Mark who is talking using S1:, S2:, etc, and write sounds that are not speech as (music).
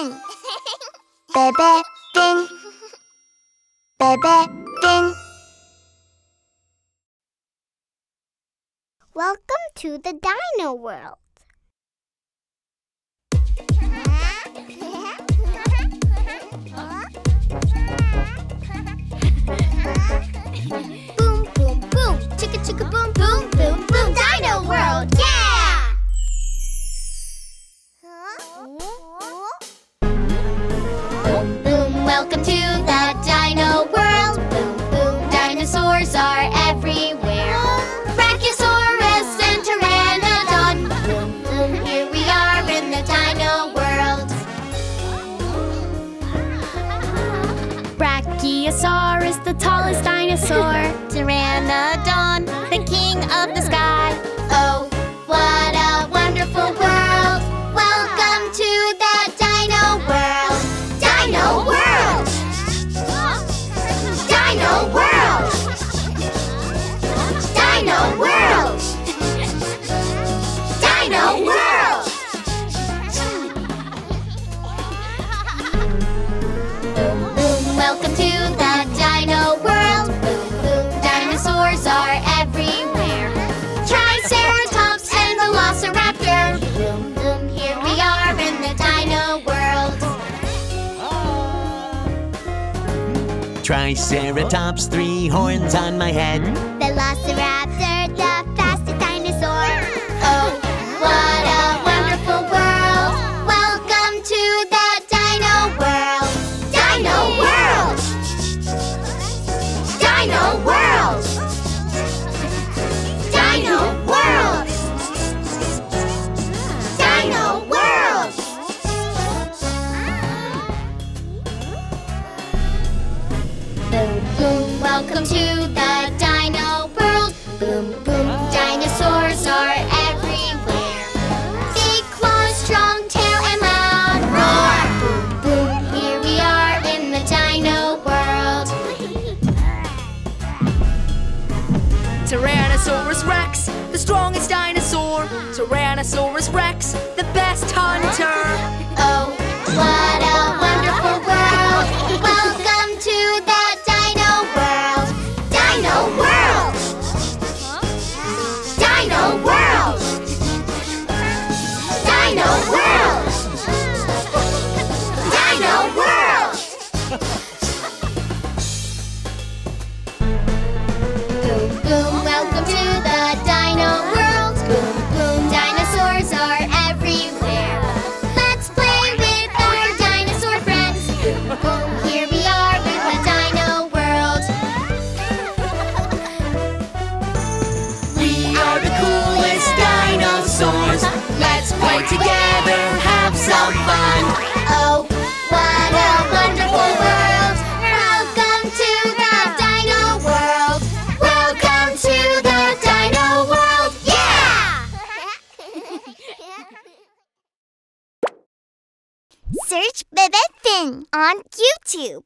S1: Fin. Bebe Fin. Bebe Fin. Welcome to the Dino World. Brachiosaurus, the
S2: tallest dinosaur. (laughs) Pteranodon,
S1: Triceratops,
S3: three horns on my head.
S1: Velociraptor, welcome to the Dino World. Boom, boom, dinosaurs are everywhere. Big claws, strong tail, and loud roar. Boom, boom, here we are in the Dino World.
S2: Tyrannosaurus Rex, the strongest dinosaur. Tyrannosaurus Rex, the best hunter.
S1: Oh, what
S3: together, have some fun.
S1: Oh, what a wonderful world! Welcome to the Dino World! Welcome to the Dino World! Yeah! Search Bebe Fin on YouTube.